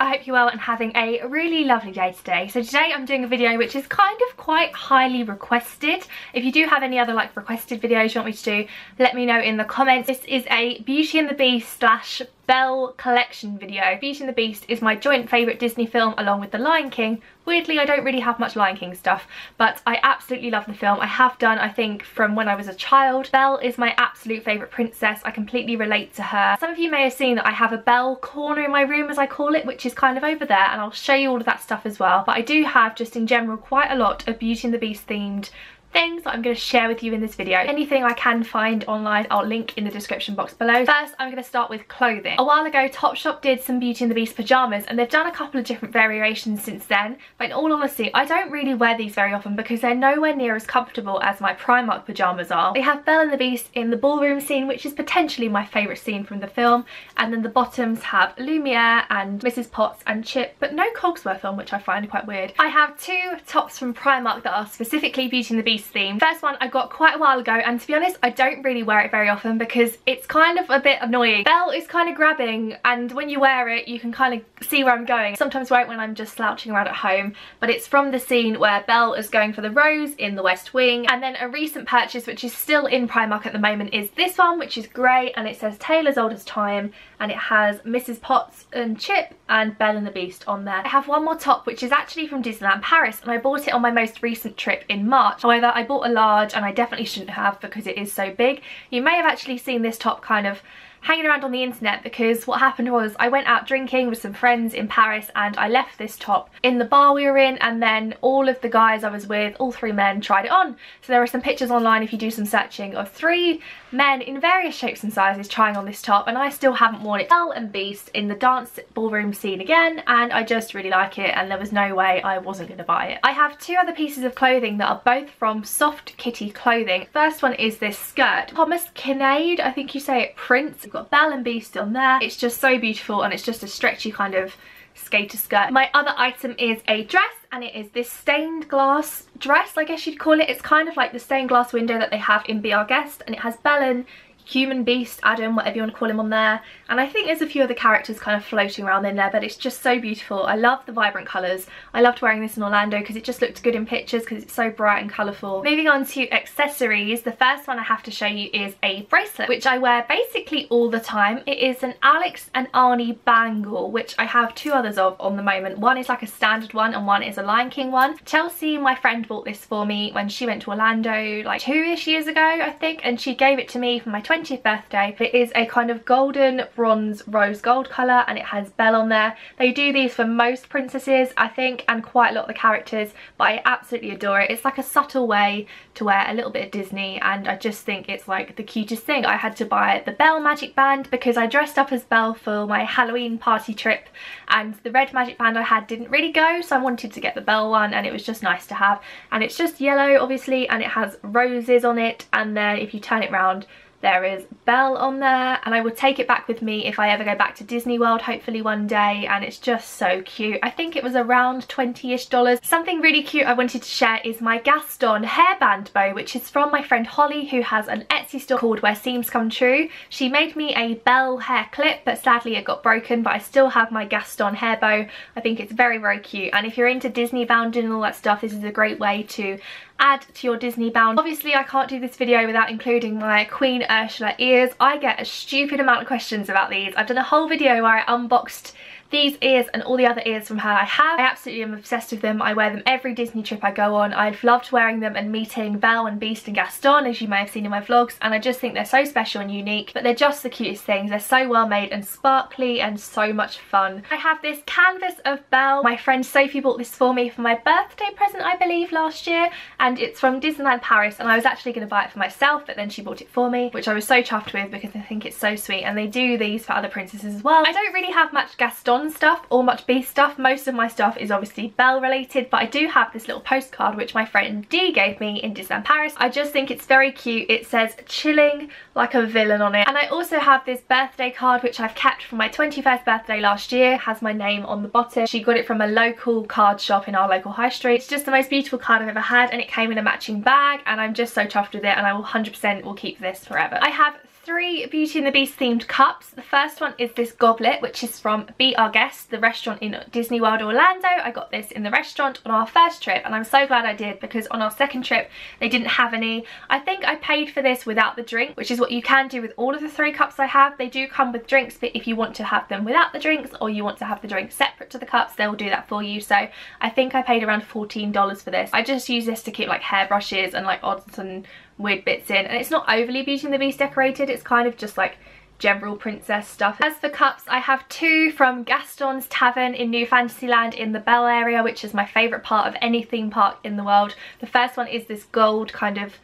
I hope you're well and having a really lovely day today. So today I'm doing a video which is kind of quite highly requested. If you do have any other like requested videos you want me to do, let me know in the comments. This is a Beauty and the Beast slash Belle collection video. Beauty and the Beast is my joint favourite Disney film along with The Lion King. Weirdly, I don't really have much Lion King stuff, but I absolutely love the film. I have done, I think, from when I was a child. Belle is my absolute favourite princess. I completely relate to her. Some of you may have seen that I have a Belle corner in my room, as I call it, which is kind of over there, and I'll show you all of that stuff as well. But I do have, just in general, quite a lot of Beauty and the Beast themed things that I'm going to share with you in this video. Anything I can find online I'll link in the description box below. First I'm going to start with clothing. A while ago Topshop did some Beauty and the Beast pyjamas and they've done a couple of different variations since then but in all honesty I don't really wear these very often because they're nowhere near as comfortable as my Primark pyjamas are. They have Belle and the Beast in the ballroom scene which is potentially my favourite scene from the film and then the bottoms have Lumiere and Mrs Potts and Chip but no Cogsworth on which I find quite weird. I have two tops from Primark that are specifically Beauty and the Beast theme. First one I got quite a while ago and to be honest I don't really wear it very often because it's kind of a bit annoying. Belle is kind of grabbing and when you wear it you can kind of see where I'm going. Sometimes wear it when I'm just slouching around at home but it's from the scene where Belle is going for the rose in the West Wing and then a recent purchase which is still in Primark at the moment is this one which is grey and it says Tale as Old as Time and it has Mrs Potts and Chip and Belle and the Beast on there. I have one more top which is actually from Disneyland Paris and I bought it on my most recent trip in March. However I bought a large and I definitely shouldn't have because it is so big. You may have actually seen this top kind of hanging around on the internet because what happened was I went out drinking with some friends in Paris and I left this top in the bar we were in and then all of the guys I was with, all three men, tried it on. So there are some pictures online if you do some searching of three men in various shapes and sizes trying on this top and I still haven't worn it. Belle and Beast in the dance ballroom scene again and I just really like it and there was no way I wasn't going to buy it. I have two other pieces of clothing that are both from Soft Kitty Clothing. First one is this skirt. Thomas Kinkade, I think you say it Prince got Belle and Beast on there. It's just so beautiful and it's just a stretchy kind of skater skirt. My other item is a dress and it is this stained glass dress, I guess you'd call it. It's kind of like the stained glass window that they have in Be Our Guest and it has Belle and human beast, Adam, whatever you want to call him on there. And I think there's a few other characters kind of floating around in there, but it's just so beautiful. I love the vibrant colours. I loved wearing this in Orlando because it just looked good in pictures because it's so bright and colourful. Moving on to accessories, the first one I have to show you is a bracelet, which I wear basically all the time. It is an Alex and Ani bangle, which I have two others of on the moment. One is like a standard one and one is a Lion King one. Chelsea, my friend, bought this for me when she went to Orlando like two-ish years ago, I think, and she gave it to me for my 20 20th birthday. It is a kind of golden bronze rose gold colour and it has Belle on there. They do these for most princesses I think and quite a lot of the characters but I absolutely adore it. It's like a subtle way to wear a little bit of Disney and I just think it's like the cutest thing. I had to buy the Belle magic band because I dressed up as Belle for my Halloween party trip and the red magic band I had didn't really go so I wanted to get the Belle one and it was just nice to have and it's just yellow obviously and it has roses on it and then if you turn it round there is Belle on there and I will take it back with me if I ever go back to Disney World hopefully one day and it's just so cute. I think it was around 20-ish dollars. Something really cute I wanted to share is my Gaston hairband bow which is from my friend Holly who has an Etsy store called Where Seams Come True. She made me a Belle hair clip but sadly it got broken but I still have my Gaston hair bow. I think it's very very cute and if you're into Disney bounding and all that stuff this is a great way to add to your Disney bound. Obviously I can't do this video without including my Queen Ursula ears. I get a stupid amount of questions about these. I've done a whole video where I unboxed these ears and all the other ears from her I have. I absolutely am obsessed with them. I wear them every Disney trip I go on. I've loved wearing them and meeting Belle and Beast and Gaston as you may have seen in my vlogs and I just think they're so special and unique but they're just the cutest things. They're so well made and sparkly and so much fun. I have this canvas of Belle. My friend Sophie bought this for me for my birthday present I believe last year and it's from Disneyland Paris and I was actually going to buy it for myself but then she bought it for me which I was so chuffed with because I think it's so sweet and they do these for other princesses as well. I don't really have much Gaston stuff or much Beast stuff. Most of my stuff is obviously Belle related, but I do have this little postcard which my friend Dee gave me in Disneyland Paris. I just think it's very cute. It says chilling like a villain on it. And I also have this birthday card which I've kept from my 21st birthday last year. It has my name on the bottom. She got it from a local card shop in our local high street. It's just the most beautiful card I've ever had and it came in a matching bag and I'm just so chuffed with it and I will 100% will keep this forever. I have three Beauty and the Beast themed cups. The first one is this goblet, which is from Be Our Guest, the restaurant in Disney World Orlando. I got this in the restaurant on our first trip and I'm so glad I did because on our second trip they didn't have any. I think I paid for this without the drink, which is what you can do with all of the three cups I have. They do come with drinks, but if you want to have them without the drinks or you want to have the drinks separate to the cups, they will do that for you. So I think I paid around $14 for this. I just use this to keep like hairbrushes and like odds and weird bits in and it's not overly Beauty and the Beast decorated it's kind of just like general princess stuff. As for cups, I have two from Gaston's Tavern in New Fantasyland in the Belle area, which is my favourite part of any theme park in the world. The first one is this gold kind of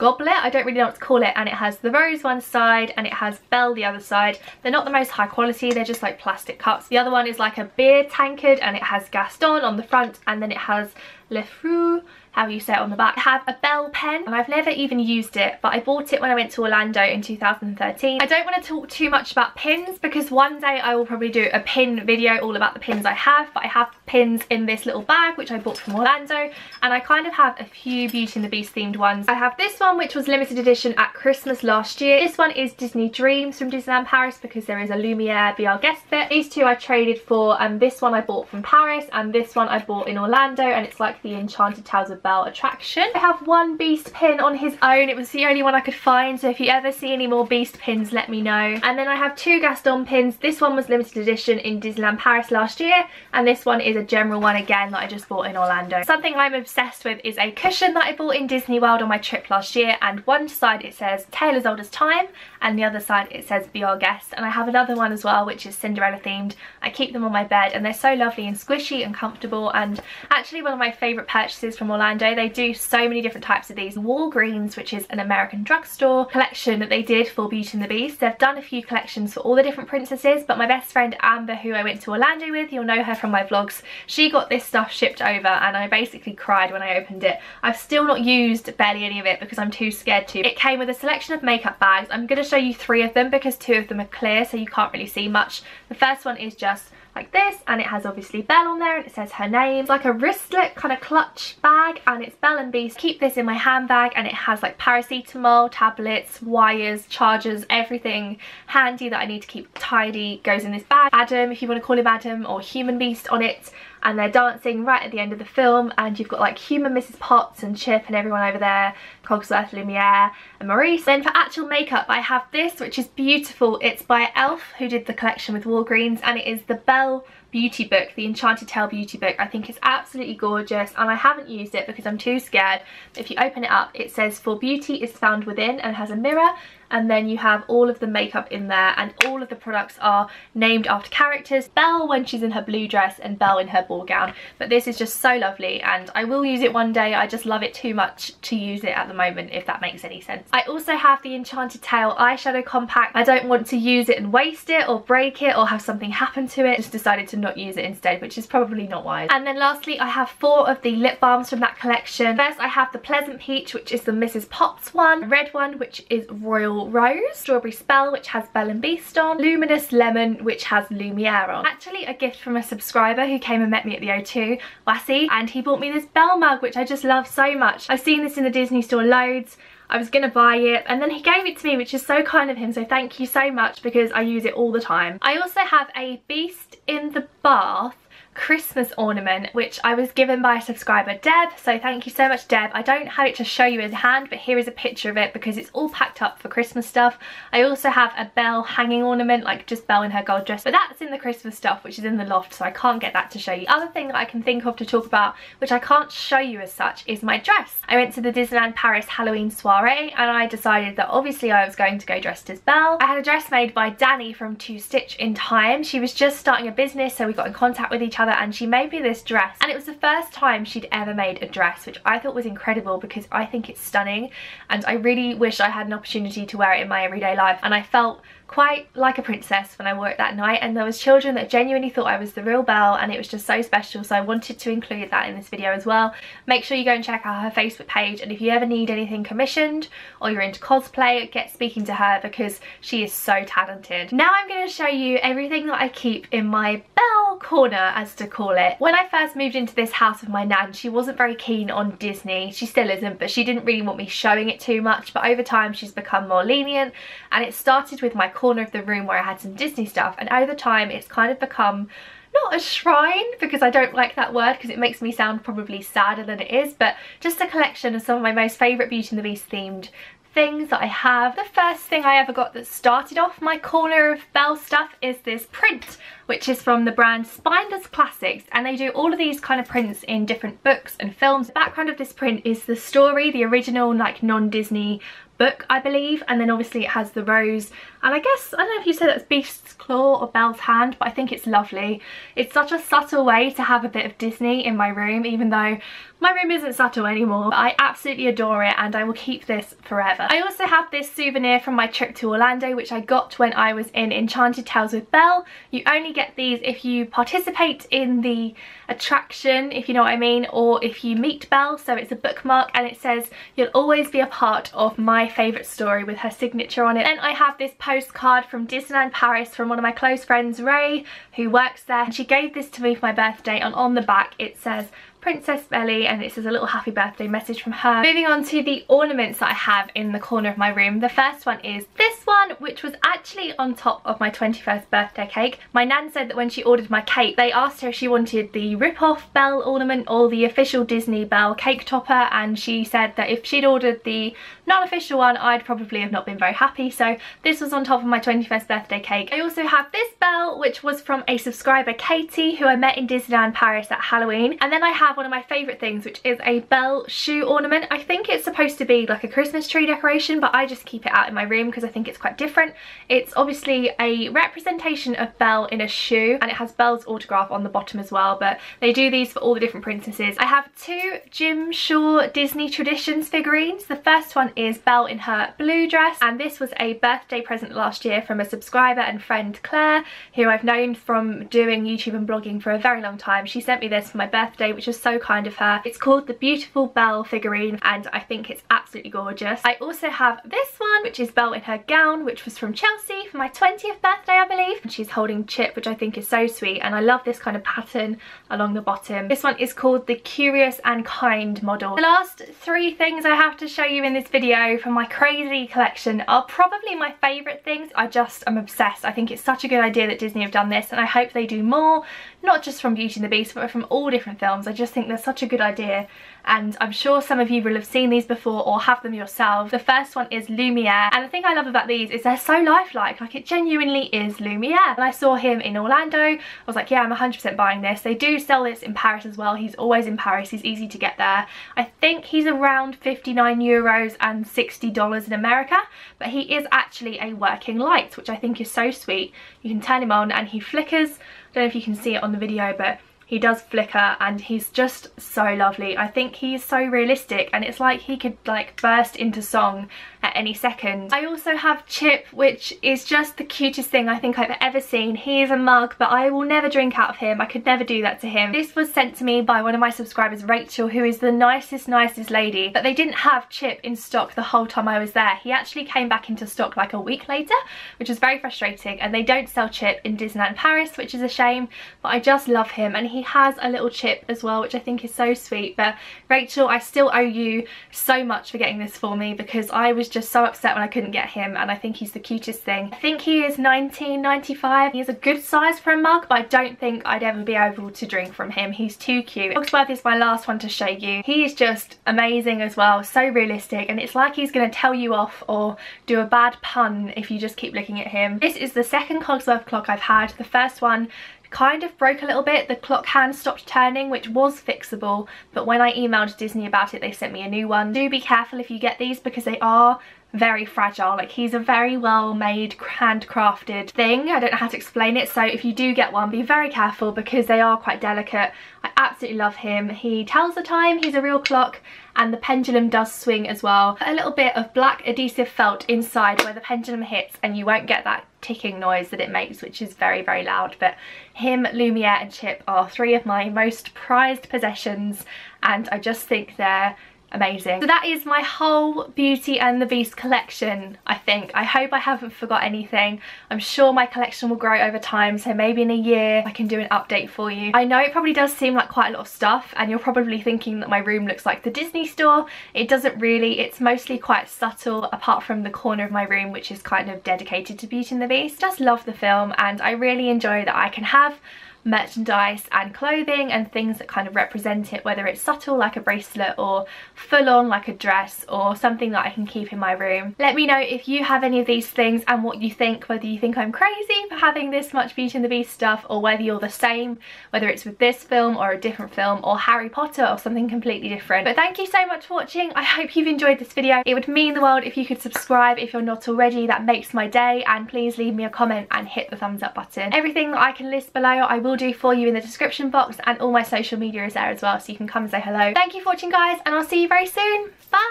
goblet I don't really know what to call it and it has the rose one side and it has Belle the other side they're not the most high quality they're just like plastic cups the other one is like a beer tankard and it has Gaston on the front and then it has LeFou how you say it on the back. I have a Belle pen and I've never even used it but I bought it when I went to Orlando in 2013. I don't want to talk too much about pins because one day I will probably do a pin video all about the pins I have but I have pins in this little bag which I bought from Orlando and I kind of have a few Beauty and the Beast themed ones. I have this one which was limited edition at Christmas last year. This one is Disney Dreams from Disneyland Paris because there is a Lumiere Be Our Guest bit. These two I traded for and this one I bought from Paris and this one I bought in Orlando and it's like the Enchanted Tales of Attraction. I have one Beast pin on his own. It was the only one I could find. So if you ever see any more Beast pins, let me know. And then I have two Gaston pins. This one was limited edition in Disneyland Paris last year. And this one is a general one again that I just bought in Orlando. Something I'm obsessed with is a cushion that I bought in Disney World on my trip last year. And one side it says Tale as Old as Time. And the other side it says Be Our Guest. And I have another one as well, which is Cinderella themed. I keep them on my bed and they're so lovely and squishy and comfortable. And actually one of my favourite purchases from Orlando. They do so many different types of these. Walgreens, which is an American drugstore collection that they did for Beauty and the Beast. They've done a few collections for all the different princesses, but my best friend Amber, who I went to Orlando with, you'll know her from my vlogs, she got this stuff shipped over and I basically cried when I opened it. I've still not used barely any of it because I'm too scared to. It came with a selection of makeup bags. I'm going to show you three of them because two of them are clear so you can't really see much. The first one is just like this and it has obviously Belle on there and it says her name. It's like a wristlet kind of clutch bag and it's Belle and Beast. Keep this in my handbag and it has like paracetamol, tablets, wires, chargers, everything handy that I need to keep tidy goes in this bag. Adam, if you want to call him Adam or Human Beast on it and they're dancing right at the end of the film and you've got like human Mrs Potts and Chip and everyone over there, Cogsworth, Lumiere and Maurice. Then for actual makeup I have this which is beautiful. It's by e.l.f. who did the collection with Walgreens and it is the Belle beauty book, the Enchanted Tale beauty book. I think it's absolutely gorgeous and I haven't used it because I'm too scared. If you open it up it says for beauty is found within and has a mirror and then you have all of the makeup in there and all of the products are named after characters. Belle when she's in her blue dress and Belle in her ball gown but this is just so lovely and I will use it one day I just love it too much to use it at the moment if that makes any sense. I also have the Enchanted Tale eyeshadow compact. I don't want to use it and waste it or break it or have something happen to it. Just decided to not use it instead which is probably not wise. And then lastly I have four of the lip balms from that collection. First I have the Pleasant Peach which is the Mrs Potts one, red one which is Royal Rose, Strawberry Spell which has Belle and Beast on, Luminous Lemon which has Lumiere on. Actually a gift from a subscriber who came and met me at the O2, Wassy, and he bought me this Belle mug which I just love so much. I've seen this in the Disney store loads. I was going to buy it and then he gave it to me which is so kind of him so thank you so much because I use it all the time. I also have a Beast in the Bath Christmas ornament which I was given by a subscriber Deb. So thank you so much Deb. I don't have it to show you in hand but here is a picture of it because it's all packed up for Christmas stuff. I also have a Belle hanging ornament like just Belle in her gold dress but that's in the Christmas stuff which is in the loft so I can't get that to show you. Other thing that I can think of to talk about which I can't show you as such is my dress. I went to the Disneyland Paris Halloween soiree and I decided that obviously I was going to go dressed as Belle. I had a dress made by Danny from To Stitch in Time. She was just starting a business so we got in contact with each other and she made me this dress. And it was the first time she'd ever made a dress which I thought was incredible because I think it's stunning. And I really wish I had an opportunity to wear it in my everyday life. And I felt quite like a princess when I wore it that night and there was children that genuinely thought I was the real Belle and it was just so special so I wanted to include that in this video as well. Make sure you go and check out her Facebook page and if you ever need anything commissioned or you're into cosplay get speaking to her because she is so talented. Now I'm going to show you everything that I keep in my Belle corner as to call it. When I first moved into this house with my nan she wasn't very keen on Disney. She still isn't but she didn't really want me showing it too much but over time she's become more lenient and it started with my corner of the room where I had some Disney stuff and over time it's kind of become not a shrine because I don't like that word because it makes me sound probably sadder than it is but just a collection of some of my most favourite Beauty and the Beast themed things that I have. The first thing I ever got that started off my corner of Belle stuff is this print which is from the brand Spineless Classics and they do all of these kind of prints in different books and films. The background of this print is the story, the original like non-Disney book I believe and then obviously it has the rose and I guess I don't know if you say that's Beast's claw or Belle's hand but I think it's lovely. It's such a subtle way to have a bit of Disney in my room even though my room isn't subtle anymore. I absolutely adore it and I will keep this forever. I also have this souvenir from my trip to Orlando which I got when I was in Enchanted Tales with Belle. You only get these if you participate in the attraction if you know what I mean or if you meet Belle. So it's a bookmark and it says you'll always be a part of my favourite story with her signature on it. Then I have this postcard from Disneyland Paris from one of my close friends Ray who works there. And she gave this to me for my birthday and on the back it says Princess Belly and it says a little happy birthday message from her. Moving on to the ornaments that I have in the corner of my room. The first one is this one which was actually on top of my 21st birthday cake. My nan said that when she ordered my cake they asked her if she wanted the rip-off Belle ornament or the official Disney Belle cake topper and she said that if she'd ordered the non-official one I'd probably have not been very happy so this was on top of my 21st birthday cake. I also have this bell which was from a subscriber Katie who I met in Disneyland Paris at Halloween and then I have have one of my favourite things which is a Belle shoe ornament. I think it's supposed to be like a Christmas tree decoration but I just keep it out in my room because I think it's quite different. It's obviously a representation of Belle in a shoe and it has Belle's autograph on the bottom as well but they do these for all the different princesses. I have two Jim Shore Disney Traditions figurines. The first one is Belle in her blue dress and this was a birthday present last year from a subscriber and friend Claire who I've known from doing YouTube and blogging for a very long time. She sent me this for my birthday which was so kind of her. It's called the Beautiful Belle figurine and I think it's absolutely gorgeous. I also have this one which is Belle in her gown which was from Chelsea for my 20th birthday I believe. And she's holding Chip which I think is so sweet and I love this kind of pattern along the bottom. This one is called the Curious and Kind model. The last three things I have to show you in this video from my crazy collection are probably my favourite things. I just am obsessed. I think it's such a good idea that Disney have done this and I hope they do more, not just from Beauty and the Beast but from all different films. I just just think they're such a good idea and I'm sure some of you will have seen these before or have them yourself. The first one is Lumiere and the thing I love about these is they're so lifelike, like it genuinely is Lumiere. And I saw him in Orlando, I was like yeah I'm 100% buying this. They do sell this in Paris as well, he's always in Paris, he's easy to get there. I think he's around 59 euros and $60 in America but he is actually a working light which I think is so sweet. You can turn him on and he flickers, I don't know if you can see it on the video but he does flicker and he's just so lovely. I think he's so realistic and it's like he could like burst into song at any second. I also have Chip which is just the cutest thing I think I've ever seen. He is a mug but I will never drink out of him. I could never do that to him. This was sent to me by one of my subscribers Rachel who is the nicest nicest lady but they didn't have Chip in stock the whole time I was there. He actually came back into stock like a week later which was very frustrating and they don't sell Chip in Disneyland Paris which is a shame but I just love him and he has a little chip as well which I think is so sweet but Rachel I still owe you so much for getting this for me because I was just so upset when I couldn't get him and I think he's the cutest thing. I think he is 19.95. He's a good size for a mug but I don't think I'd ever be able to drink from him. He's too cute. Cogsworth is my last one to show you. He is just amazing as well, so realistic and it's like he's going to tell you off or do a bad pun if you just keep looking at him. This is the second Cogsworth clock I've had. The first one kind of broke a little bit. The clock hand stopped turning, which was fixable, but when I emailed Disney about it, they sent me a new one. Do be careful if you get these because they are very fragile like he's a very well made handcrafted thing I don't know how to explain it so if you do get one be very careful because they are quite delicate absolutely love him. He tells the time, he's a real clock, and the pendulum does swing as well. A little bit of black adhesive felt inside where the pendulum hits and you won't get that ticking noise that it makes which is very very loud but him, Lumiere and Chip are three of my most prized possessions and I just think they're amazing. So that is my whole Beauty and the Beast collection, I think. I hope I haven't forgot anything. I'm sure my collection will grow over time, so maybe in a year I can do an update for you. I know it probably does seem like quite a lot of stuff, and you're probably thinking that my room looks like the Disney store. It doesn't really, it's mostly quite subtle, apart from the corner of my room, which is kind of dedicated to Beauty and the Beast. Just love the film, and I really enjoy that I can have merchandise and clothing and things that kind of represent it whether it's subtle like a bracelet or full on like a dress or something that I can keep in my room. Let me know if you have any of these things and what you think whether you think I'm crazy for having this much Beauty and the Beast stuff or whether you're the same whether it's with this film or a different film or Harry Potter or something completely different. But thank you so much for watching. I hope you've enjoyed this video. It would mean the world if you could subscribe if you're not already. That makes my day and please leave me a comment and hit the thumbs up button. Everything that I can list below I will will do for you in the description box and all my social media is there as well so you can come and say hello. Thank you for watching guys and I'll see you very soon. Bye!